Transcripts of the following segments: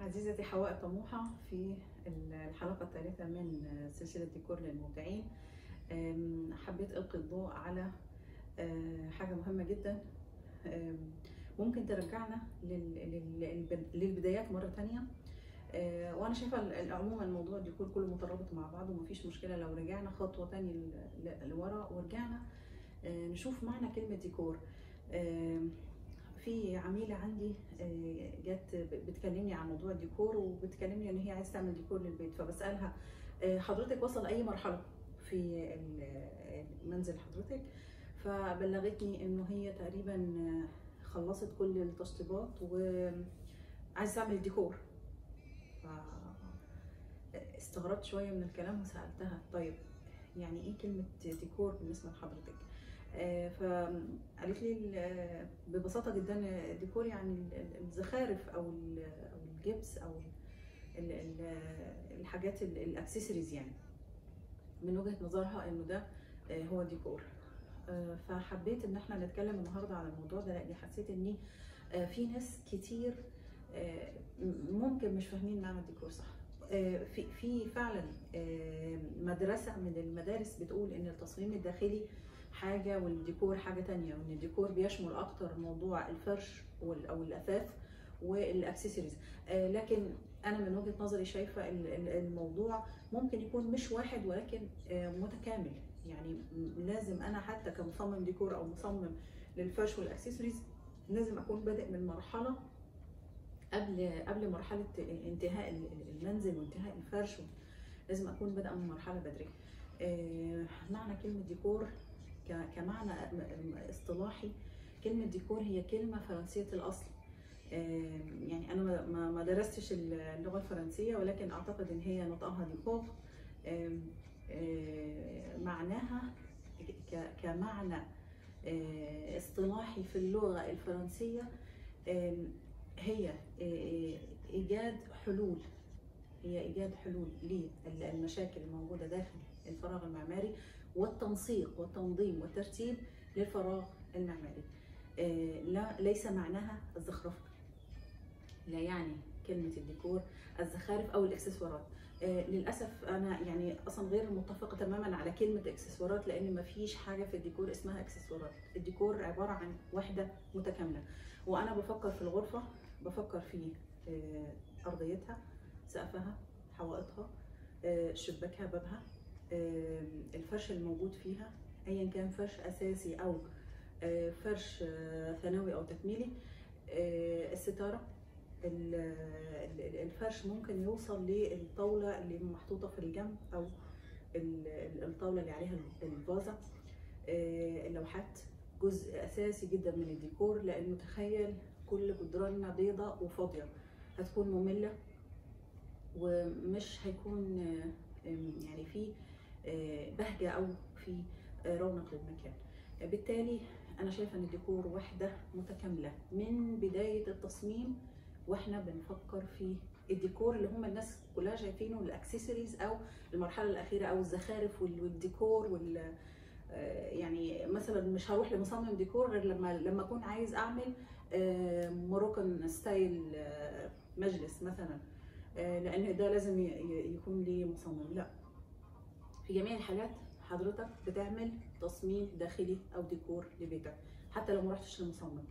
عزيزتي حواء طموحة في الحلقة الثالثة من سلسلة ديكور للمبدعين. حبيت ألقي الضوء على أه، حاجة مهمة جدا. ممكن ترجعنا لل- لل- للب- للبدايات مرة تانية. وأنا شايفة ال- عموما موضوع الديكور كله مترابط مع بعض ومفيش مشكلة. لو رجعنا خطوة تانية لورا ورجعنا أه، نشوف معنى كلمة ديكور. في عميلة عندي آه، جت بتكلمني عن موضوع الديكور وبتكلمني إن هي عايزة تعمل ديكور للبيت فبسألها آه، حضرتك وصل أي مرحلة في منزل حضرتك؟ فبلغتني إنه هي تقريبا خلصت كل التشطيبات وعايزه تعمل ديكور. استغربت شوية من الكلام وسألتها طيب يعني إيه كلمة ديكور بالنسبة لحضرتك؟ فقالت لي ال- ببساطة جدا الديكور يعني ال- ال- الزخارف أو ال- أو الجبس أو ال- ال- الحاجات ال- الاكسسوارز يعني. من وجهة نظرها إنه ده آه، هو ديكور آه، فحبيت إن إحنا نتكلم النهارده على الموضوع ده لأني حسيت آه، في ناس كتير آه، ممكن مش فاهمين معنى الديكور صح. آه، في في فعلا آه، مدرسة من المدارس بتقول إن التصميم الداخلي حاجة والديكور حاجة تانية وإن الديكور بيشمل أكتر موضوع الفرش أو الأثاث والأكسسوارز. آه، لكن أنا من وجهة نظري شايفة ال- ال- الموضوع ممكن يكون مش واحد ولكن آه، متكامل. يعني لازم أنا حتى كمصمم ديكور أو مصمم للفرش والأكسسوارز لازم أكون بادئ من مرحلة قبل قبل مرحلة انتهاء ال- المنزل وانتهاء الفرش لازم أكون بادئة من مرحلة بدري. آه، معنى كلمة ديكور كمعنى اصطلاحي كلمة ديكور هي كلمة فرنسية الأصل. يعني أنا ما- درستش اللغة الفرنسية ولكن أعتقد إن هي نطقها ديكور. معناها كمعنى اصطلاحي في اللغة الفرنسية هي إيجاد حلول. هي إيجاد حلول للمشاكل الموجودة داخل الفراغ المعماري. والتنسيق والتنظيم والترتيب للفراغ المعماري. آه، لا ليس معناها الزخرفه لا يعني كلمة الديكور الزخارف أو الإكسسوارات. آه، للأسف أنا يعني أصلا غير متفقة تماما على كلمة إكسسوارات لأن ما فيش حاجة في الديكور اسمها إكسسوارات. الديكور عبارة عن وحدة متكاملة. وأنا بفكر في الغرفة بفكر في آه، أرضيتها سقفها حوائطها شباكها بابها. الفرش الموجود فيها ايا كان فرش أساسي أو آه، فرش آه، ثانوي أو تكميلي آه، الستارة ال- ال- الفرش ممكن يوصل للطاولة اللي محطوطة في الجنب أو ال- ال- الطاولة اللي عليها الفازة اللوحات. جزء أساسي جدا من الديكور لأنه تخيل كل جدراننا بيضة وفاضية هتكون مملة ومش هيكون يعني في آه، بهجة أو في آه، رونق للمكان. بالتالي أنا شايفة إن الديكور وحدة متكاملة. من بداية التصميم وإحنا بنفكر في الديكور اللي هم الناس كلها شايفينه الأكسسوارز أو المرحلة الأخيرة أو الزخارف وال- والديكور وال آه، يعني مثلا مش هروح لمصمم ديكور غير لما لما أكون عايز أعمل Moroccan style آه، مجلس مثلا. آه، لأن ده لازم يكون ليه مصمم. لا. في جميع الحالات حضرتك بتعمل تصميم داخلي أو ديكور لبيتك حتى لو ما رحتش للمصمم.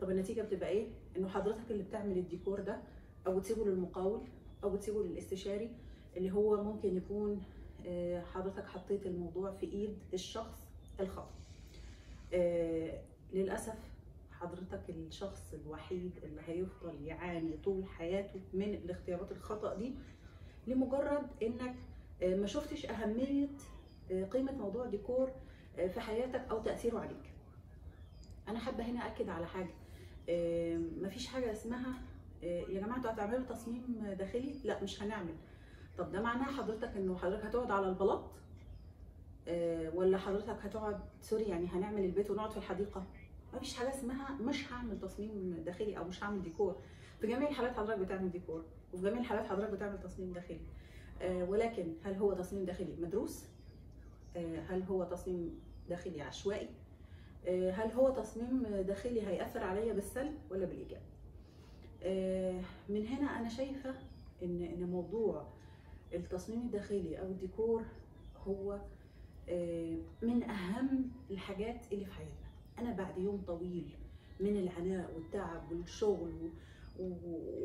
طب النتيجة بتبقى إيه؟ إنه حضرتك اللي بتعمل الديكور ده أو بتسيبه للمقاول أو بتسيبه للاستشاري اللي هو ممكن يكون آه، حضرتك حطيت الموضوع في إيد الشخص الخطأ. آه، للأسف حضرتك الشخص الوحيد اللي هيفضل يعاني طول حياته من الاختيارات الخطأ دي لمجرد إنك ما شفتش أهمية آه، قيمة موضوع ديكور آه، في حياتك أو تأثيره عليك. أنا حابة هنا أكد على حاجة. آه، مفيش حاجة اسمها آه، يا جماعة أنتوا هتعملوا تصميم داخلي؟ لا مش هنعمل. طب ده معناه حضرتك إنه حضرتك هتقعد على البلاط؟ آه، ولا حضرتك هتقعد سوري يعني هنعمل البيت ونقعد في الحديقة؟ مفيش حاجة اسمها مش هعمل تصميم داخلي أو مش هعمل ديكور. في جميع الحالات حضرتك بتعمل ديكور وفي جميع الحالات حضرتك بتعمل تصميم داخلي. آه، ولكن هل هو تصميم داخلي؟ مدروس. آه، هل هو تصميم داخلي عشوائي؟ آه، هل هو تصميم داخلي هيأثر عليا بالسلب ولا بالإيجاب؟ آه، من هنا أنا شايفة ان إن موضوع التصميم الداخلي أو الديكور هو آه، من أهم الحاجات اللي في حياتنا. أنا بعد يوم طويل من العناء والتعب والشغل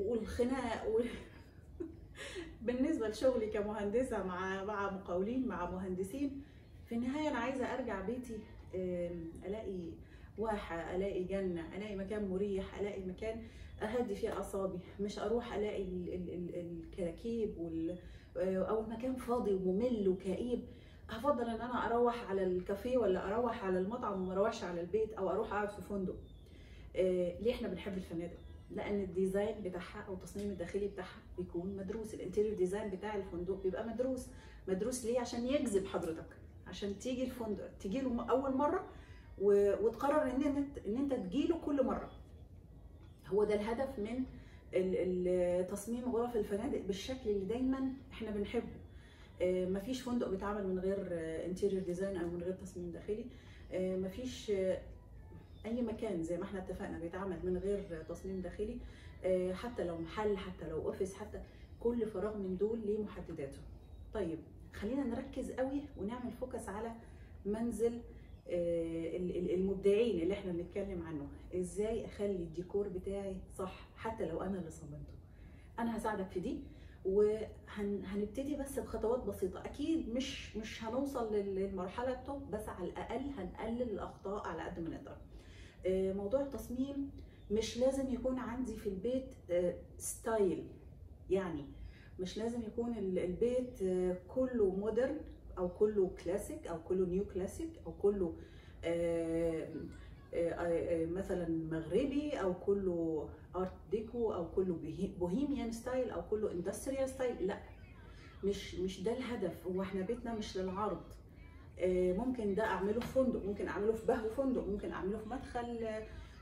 والخناق وال... بالنسبة لشغلي كمهندسة مع مع مقاولين مع مهندسين في النهاية أنا عايزة أرجع بيتي ألاقي واحة ألاقي جنة ألاقي مكان مريح ألاقي مكان أهدي فيه أعصابي مش أروح ألاقي ال- ال- ال- الكراكيب وال أو المكان فاضي وممل وكئيب. هفضل إن أنا أروح على الكافيه ولا أروح على المطعم وما أروحش على البيت أو أروح أقعد في فندق. آه، ليه إحنا بنحب الفنادق؟ لأن ال design بتاعها أو التصميم الداخلي بتاعها بيكون مدروس. ال interior design بتاع الفندق بيبقى مدروس. مدروس ليه؟ عشان يجذب حضرتك. عشان تيجي الفندق تيجي له أول مرة وتقرر إن أنت إن أنت تجي له كل مرة. هو ده الهدف من تصميم غرف الفنادق بالشكل اللي دايما إحنا بنحبه. آه، مفيش فندق بيتعمل من غير interior design أو من غير تصميم داخلي. آه، مفيش آه، أي مكان زي ما إحنا اتفقنا بيتعمل من غير تصميم داخلي آه، حتى لو محل حتى لو office حتى كل فراغ من دول ليه محدداته. طيب خلينا نركز قوي ونعمل focus على منزل آه، ال- ال- المبدعين اللي إحنا بنتكلم عنه إزاي أخلي الديكور بتاعي صح حتى لو أنا اللي صممته؟ أنا هساعدك في دي وهنبتدي بس بخطوات بسيطة. أكيد مش مش هنوصل لل- للمرحلة ال top بس على الأقل هنقلل الأخطاء على قد ما نقدر. موضوع التصميم مش لازم يكون عندي في البيت آه، style يعني مش لازم يكون ال- البيت آه، كله modern أو كله كلاسيك أو كله neo classic أو كله آه، آه، آه، مثلا مغربي أو كله art deco أو كله bohemian style أو كله industrial style لا مش مش ده الهدف. هو إحنا بيتنا مش للعرض. آه، ممكن ده أعمله في فندق ممكن أعمله في بهو فندق ممكن أعمله في مدخل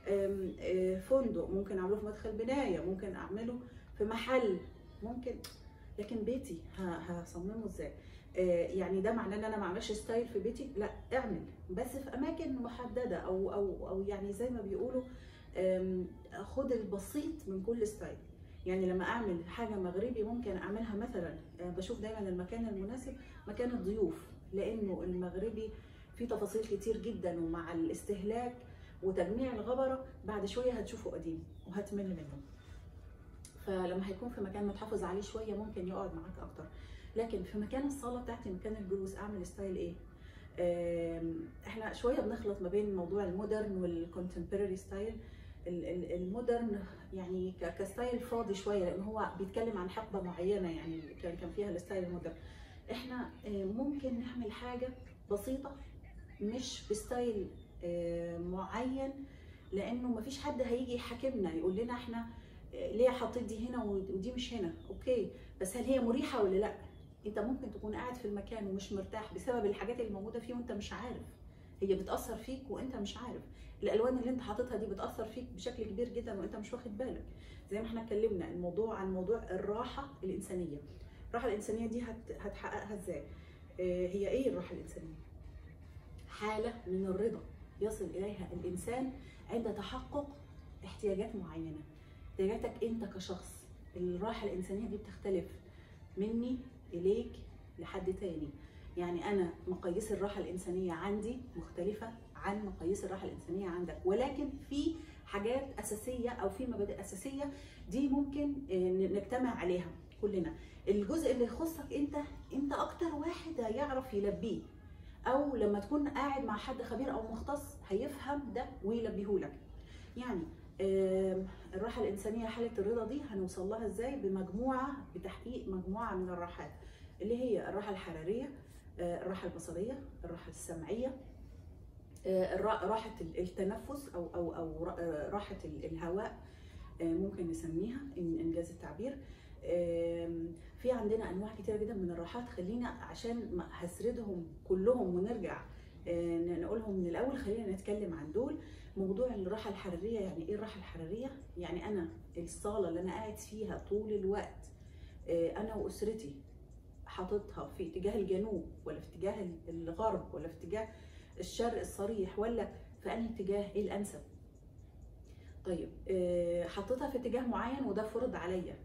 آه، آه، فندق ممكن أعمله في مدخل بناية ممكن أعمله في محل ممكن لكن بيتي هصممه إزاي؟ آه، يعني ده معناه إن أنا ما أعملش style في بيتي؟ لأ أعمل. بس في أماكن محددة أو أو أو يعني زي ما بيقولوا خد البسيط من كل style يعني لما أعمل حاجة مغربي ممكن أعملها مثلا آه، بشوف دايما المكان المناسب مكان الضيوف. لأنه المغربي فيه تفاصيل كتير جدا ومع الاستهلاك وتجميع الغبرة بعد شوية هتشوفه قديم وهتمل منه. فلما هيكون في مكان متحافظ عليه شوية ممكن يقعد معاك أكتر. لكن في مكان الصالة بتاعتي مكان الجلوس أعمل style إيه؟ إحنا شوية بنخلط ما بين موضوع ال modern وال contemporary style ال- ال- ال modern يعني ك style فاضي شوية لأن هو بيتكلم عن حقبة معينة يعني كان فيها ال style ال modern. إحنا آه، ممكن نعمل حاجة بسيطة مش ب style آه، معين لأنه مفيش حد هيجي يحاكمنا يقول لنا إحنا آه، ليه حطيت دي هنا ودي مش هنا؟ okay. بس هل هي مريحة ولا لأ؟ أنت ممكن تكون قاعد في المكان ومش مرتاح بسبب الحاجات اللي موجودة فيه وأنت مش عارف. هي بتأثر فيك وأنت مش عارف. الألوان اللي أنت حاططها دي بتأثر فيك بشكل كبير جدا وأنت مش واخد بالك. زي ما إحنا اتكلمنا الموضوع عن موضوع الراحة الإنسانية. الراحة الإنسانية دي هت... هتحققها إزاي؟ آه، هي إيه الراحة الإنسانية؟ حالة من الرضا يصل إليها الإنسان عند تحقق احتياجات معينة. احتياجاتك أنت كشخص الراحة الإنسانية دي بتختلف مني إليك لحد تاني. يعني أنا مقاييس الراحة الإنسانية عندي مختلفة عن مقاييس الراحة الإنسانية عندك. ولكن في حاجات أساسية أو في مبادئ أساسية دي ممكن آه، نجتمع عليها. كلنا. الجزء اللي يخصك انت انت أكتر واحد هيعرف يلبيه. أو لما تكون قاعد مع حد خبير أو مختص هيفهم ده ويلبيهولك. يعني الراحة الإنسانية حالة الرضا دي هنوصل لها إزاي؟ بمجموعة بتحقيق مجموعة من الراحات. اللي هي الراحة الحرارية آه، الراحة البصرية الراحة السمعية آه، راحة ال- التنفس أو أو أو آه، راحة ال- الهواء ممكن نسميها إن إنجاز التعبير. في عندنا أنواع كتيرة جدا من الراحات. خلينا عشان هسردهم كلهم ونرجع آه، نقولهم من الأول خلينا نتكلم عن دول. موضوع الراحة الحرارية يعني إيه الراحة الحرارية؟ يعني أنا الصالة اللي أنا قاعد فيها طول الوقت آه، أنا وأسرتي حاططها في اتجاه الجنوب ولا في اتجاه الغرب ولا في اتجاه الشرق الصريح ولا في أنهي اتجاه؟ إيه الأنسب؟ طيب آه، حطيتها في اتجاه معين وده فرض عليا.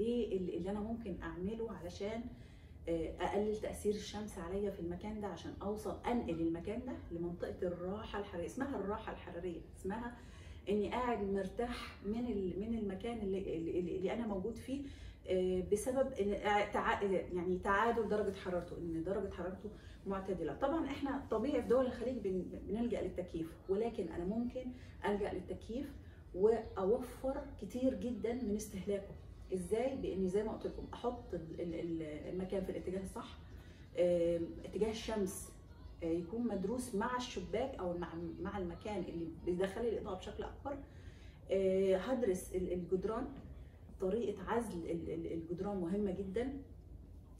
إيه اللي أنا ممكن اعمله علشان آه، اقلل تأثير الشمس عليا في المكان ده عشان اوصل انقل المكان ده لمنطقة الراحة الحرارية اسمها الراحة الحرارية اسمها اني قاعد مرتاح من من المكان اللي, اللي, أنا موجود فيه آه، بسبب يعني تعادل درجة حرارته ان درجة حرارته معتدلة. طبعا إحنا طبيعي في دول الخليج بن- بنلجأ للتكييف ولكن أنا ممكن ألجأ للتكييف وأوفر كتير جدا من استهلاكه. إزاي؟ باني زي ما قلت لكم أحط ال- ال- ال- المكان في الاتجاه الصح. اتجاه الشمس آه، يكون مدروس مع الشباك أو مع مع المكان اللي بيدخل الإضاءة بشكل أكبر. آه، هدرس ال- الجدران. طريقة عزل ال- ال- الجدران مهمة جدا.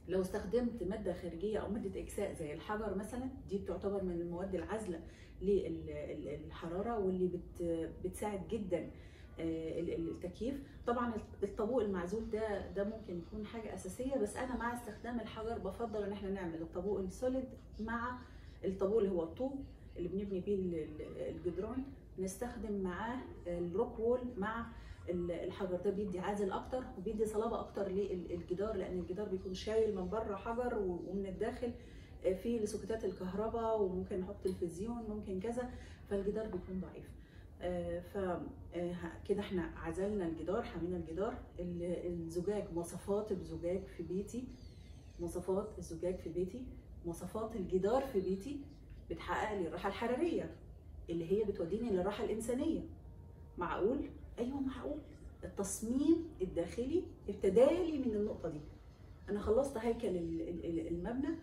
لو استخدمت مادة خارجية أو مادة إكساء زي الحجر مثلا دي بتعتبر من المواد العازله للحراره واللي بت بتساعد جدا. التكييف. طبعا الطابوق المعزول ده ده ممكن يكون حاجة أساسية بس أنا مع استخدام الحجر بفضل إن إحنا نعمل الطابوق السوليد مع الطابوق اللي هو الطوب اللي بنبني بيه ال- ال- الجدران. نستخدم معاه الروك وول مع ال- الحجر ده بيدي عازل أكتر وبيدي صلابة أكتر للجدار لأن الجدار بيكون شايل من بره حجر ومن الداخل آه، فيه لسوكتات الكهرباء وممكن نحط تلفزيون ممكن كذا فالجدار بيكون ضعيف. آه، ف آه، إحنا عزلنا الجدار حمينا الجدار. ال- الزجاج مواصفات الزجاج في بيتي مواصفات الزجاج في بيتي مواصفات الجدار في بيتي بتحقق لي الراحة الحرارية اللي هي بتوديني للراحة الإنسانية. معقول؟ أيوه معقول. التصميم الداخلي ابتدالي من النقطة دي. أنا خلصت هيكل ال- ال- ال- المبنى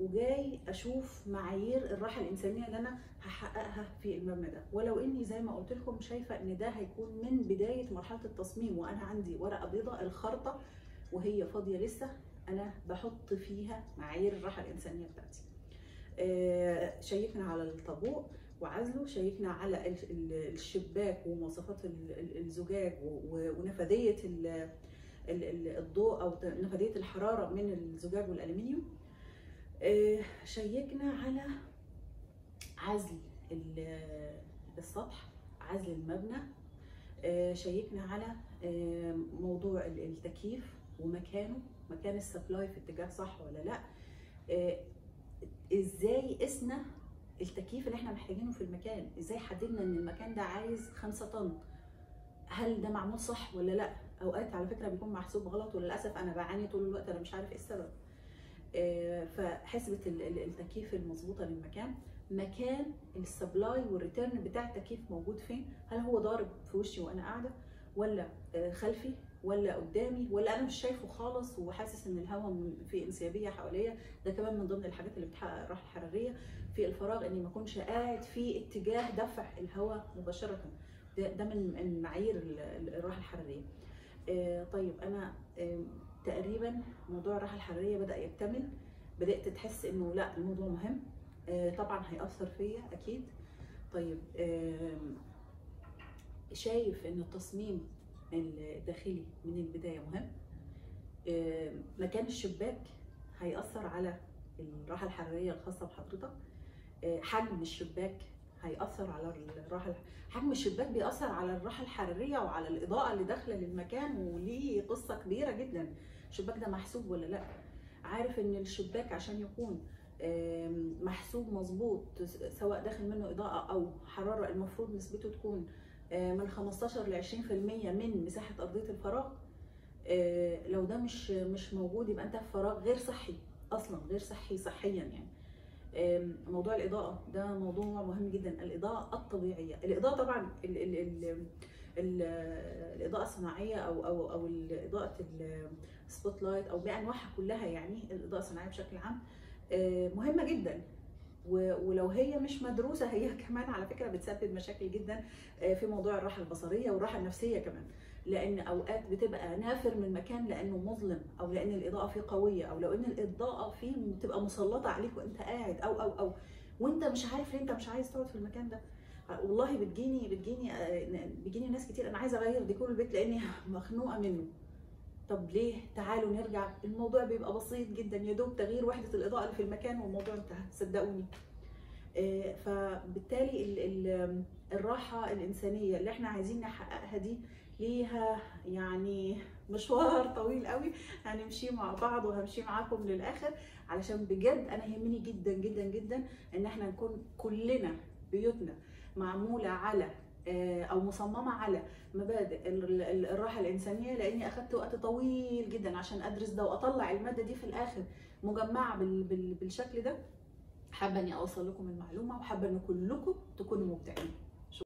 وجاي أشوف معايير الراحة الإنسانية اللي أنا هحققها في المبنى ده. ولو إني زي ما قلت لكم شايفة إن ده هيكون من بداية مرحلة التصميم وأنا عندي ورقة بيضاء الخرطه وهي فاضية لسه أنا بحط فيها معايير الراحة الإنسانية بتاعتي. آه، شيكنا على الطابوق وعزله شيكنا على ال- ال- الشباك ومواصفات ال- ال- الزجاج و- و- ونفاذيه ال- ال- ال- الضوء أو نفاذيه الحرارة من الزجاج والالومنيوم آه، شيكنا على عزل ال- السطح عزل المبنى. آه، شيكنا على آه، موضوع ال- التكييف ومكانه مكان ال supply في اتجاه صح ولا لأ. آه، إزاي قسنا التكييف اللي إحنا محتاجينه في المكان؟ إزاي حددنا إن المكان ده عايز خمسة طن؟ هل ده معمول صح ولا لأ؟ أوقات على فكرة بيكون محسوب غلط وللأسف أنا بعاني طول الوقت أنا مش عارف إيه السبب. آه، فحسبه ال- ال- التكييف المظبوطة للمكان مكان ال supply وال return بتاع التكييف موجود فين؟ هل هو ضارب في وشي وأنا قاعدة؟ ولا آه، خلفي؟ ولا قدامي؟ ولا أنا مش شايفه خالص وحاسس إن الهواء في انسيابية حواليا؟ ده كمان من ضمن الحاجات اللي بتحقق الراحه الحراريه في الفراغ إني ما أكونش قاعد في اتجاه دفع الهواء مباشرة. ده, ده من معايير ال- ال- الراحة الحرارية. آه، طيب أنا تقريبا موضوع الراحة الحرارية بدأ يكتمل. بدأت تحس إنه لا الموضوع مهم. آه، طبعا هيأثر فيا أكيد. طيب آم، شايف إن التصميم الداخلي من البداية مهم. آم، مكان الشباك هيأثر على الراحة الحرارية الخاصة بحضرتك. آه، حجم الشباك هيأثر على الراحة حجم الشباك بيأثر على الراحة الحرارية وعلى الإضاءة اللي داخلة للمكان وليه قصة كبيرة جدا. الشباك ده محسوب ولا لأ؟ عارف إن الشباك عشان يكون محسوب مظبوط سواء داخل منه إضاءة أو حرارة المفروض نسبته تكون من 15 ل 20% من مساحة أرضية الفراغ. آه، لو ده مش مش موجود يبقى أنت في فراغ غير صحي أصلا غير صحي صحيا يعني. موضوع الإضاءة ده موضوع مهم جدا. الإضاءة الطبيعية الإضاءة طبعا ال ال ال ال الإضاءة الصناعية أو أو أو اضاءه ال spot light أو بأنواعها كلها يعني الإضاءة الصناعية بشكل عام آه، مهمة جدا. ولو هي مش مدروسة هي كمان على فكرة بتسبب مشاكل جدا آه، في موضوع الراحة البصرية والراحة النفسية كمان. لأن أوقات بتبقى نافر من المكان لأنه مظلم أو لأن الإضاءة فيه قوية أو لو إن الإضاءة فيه بتبقى مسلطة عليك وأنت قاعد أو أو أو وأنت مش عارف ليه أنت مش عايز تقعد في المكان ده. والله بتجيني بتجيني آه، بيجيني ناس كتير. أنا عايزة أغير ديكور البيت لأني مخنوقة منه. طب ليه؟ تعالوا نرجع. الموضوع بيبقى بسيط جدا. يا دوب تغيير وحدة الإضاءة اللي في المكان والموضوع انتهى. صدقوني. آه، فبالتالي ال- ال- الراحة الإنسانية اللي إحنا عايزين نحققها دي ليها يعني مشوار طويل قوي. هنمشي مع بعض وهمشي معاكم للآخر. علشان بجد أنا يهمني جدا جدا جدا إن إحنا نكون كلنا بيوتنا معمولة على أو مصممة على مبادئ ال- ال- الراحة الإنسانية لأني اخذت وقت طويل جدا عشان أدرس ده وأطلع المادة دي في الآخر مجمعة بال- بال- بالشكل ده. حابة إني أوصل لكم المعلومة وحابة إن كلكم تكونوا مبدعين.